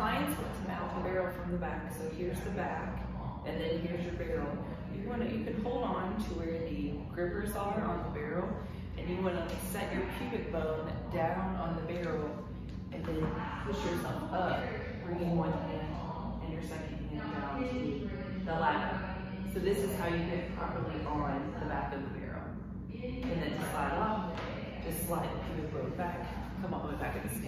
clients want to mount the barrel from the back, so here's the back, and then here's your barrel. You wanna, you can hold on to where the grippers are on the barrel, and you wanna set your pubic bone down on the barrel, and then push yourself up, bringing one hand and your second hand down to the ladder. So this is how you get properly on the back of the barrel. And then to slide off, just slide the pubic bone back, come all the way back at the.